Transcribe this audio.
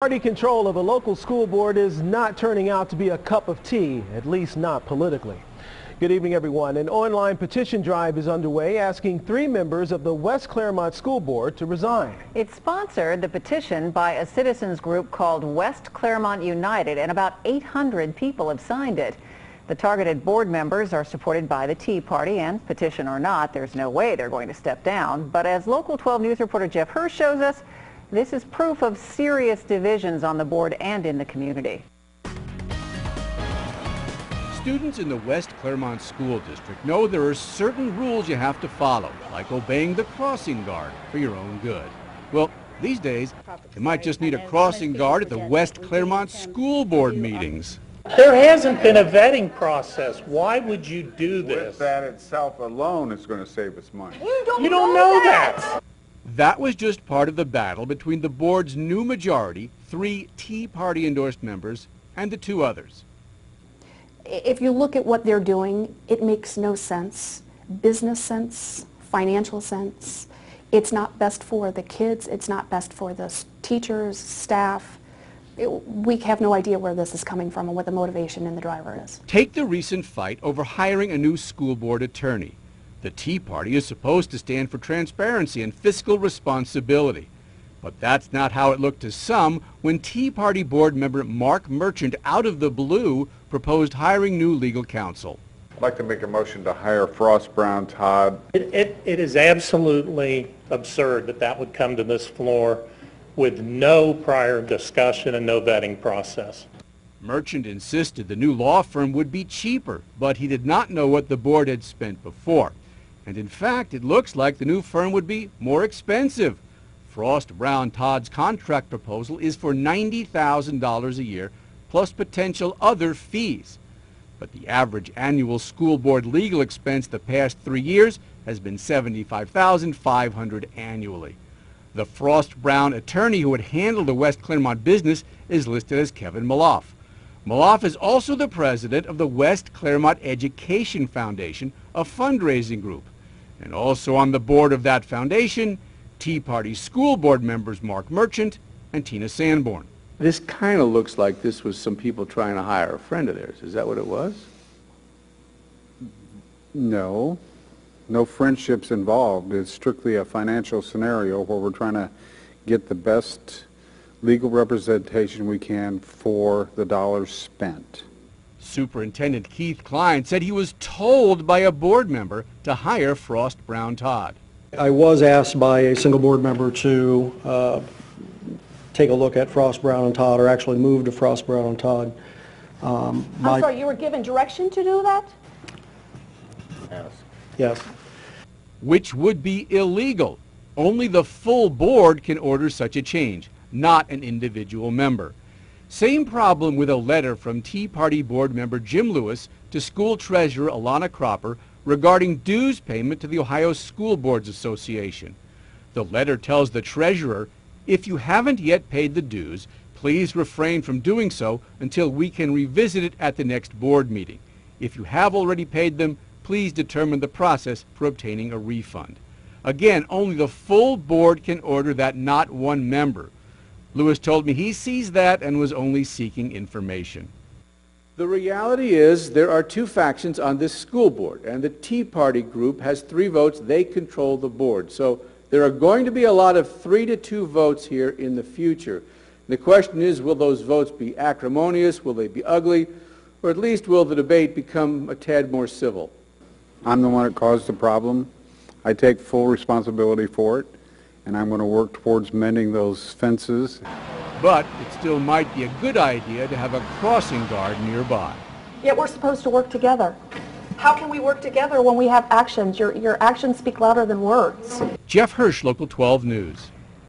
Party control of a local school board is not turning out to be a cup of tea, at least not politically. Good evening, everyone. An online petition drive is underway asking three members of the West Clermont School Board to resign. It's sponsored, the petition, by a citizens group called West Clermont United, and about 800 people have signed it. The targeted board members are supported by the Tea Party, and petition or not, there's no way they're going to step down. But as Local 12 News reporter Jeff Hirsch shows us, this is proof of serious divisions on the board and in the community. Students in the West Clermont School District know there are certain rules you have to follow, like obeying the crossing guard for your own good. Well, these days, you might just need a crossing guard at the West Clermont School Board meetings. There hasn't been a vetting process. Why would you do With this? that itself alone is going to save us money. You don't know that. That was just part of the battle between the board's new majority, three Tea Party endorsed members, and the two others. if you look at what they're doing, it makes no sense. Business sense, financial sense. It's not best for the kids. It's not best for the teachers, staff. It- we have no idea where this is coming from and what the motivation and the driver is. Take the recent fight over hiring a new school board attorney. The Tea Party is supposed to stand for transparency and fiscal responsibility. But that's not how it looked to some when Tea Party board member Mark Merchant out of the blue proposed hiring new legal counsel. I'd like to make a motion to hire Frost Brown Todd. It, it, it is absolutely absurd that that would come to this floor with no prior discussion and no vetting process. Merchant insisted the new law firm would be cheaper, but he did not know what the board had spent before. And in fact, it looks like the new firm would be more expensive. Frost Brown Todd's contract proposal is for $90,000 a year, plus potential other fees. But the average annual school board legal expense the past three years has been 75,500 annually. The Frost Brown attorney who would handle the West Clermont business is listed as Kevin Maloff. Maloff is also the president of the West Clermont Education Foundation, a fundraising group. And also on the board of that foundation, Tea Party school board members Mark Merchant and Tina Sanborn. This kind of looks like this was some people trying to hire a friend of theirs. Is that what it was? No, no friendships involved. It's strictly a financial scenario where we're trying to get the best legal representation we can for the dollars spent. Superintendent Keith Klein said he was told by a board member to hire Frost Brown Todd. I was asked by a single board member to uh, take a look at Frost Brown and Todd, or actually move to Frost Brown and Todd. Um, I'm sorry, you were given direction to do that? Yes. Yes. which would be illegal. Only the full board can order such a change, not an individual member. Same problem with a letter from Tea Party board member Jim Lewis to school treasurer Alana Cropper regarding dues payment to the Ohio School Boards Association. The letter tells the treasurer, if you haven't yet paid the dues, please refrain from doing so until we can revisit it at the next board meeting. If you have already paid them, please determine the process for obtaining a refund. Again, only the full board can order that, not one member. Lewis told me he sees that and was only seeking information. The reality is there are two factions on this school board, and the Tea Party group has three votes. They control the board. So there are going to be a lot of three to two votes here in the future. The question is, will those votes be acrimonious? Will they be ugly? Or at least will the debate become a tad more civil? I'm the one that caused the problem. I take full responsibility for it, and I'm going to work towards mending those fences. But it still might be a good idea to have a crossing guard nearby. Yet we're supposed to work together. How can we work together when we have actions? Your, your actions speak louder than words. Jeff Hirsch, Local 12 News.